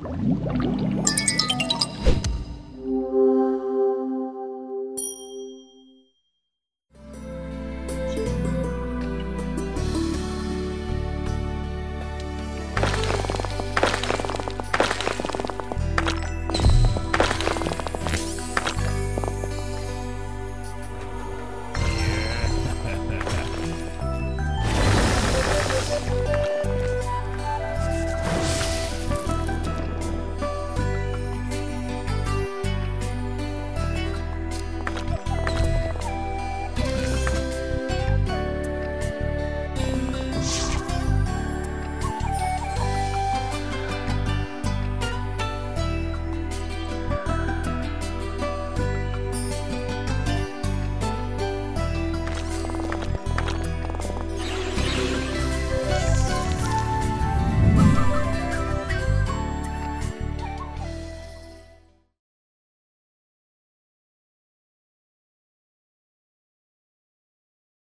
Música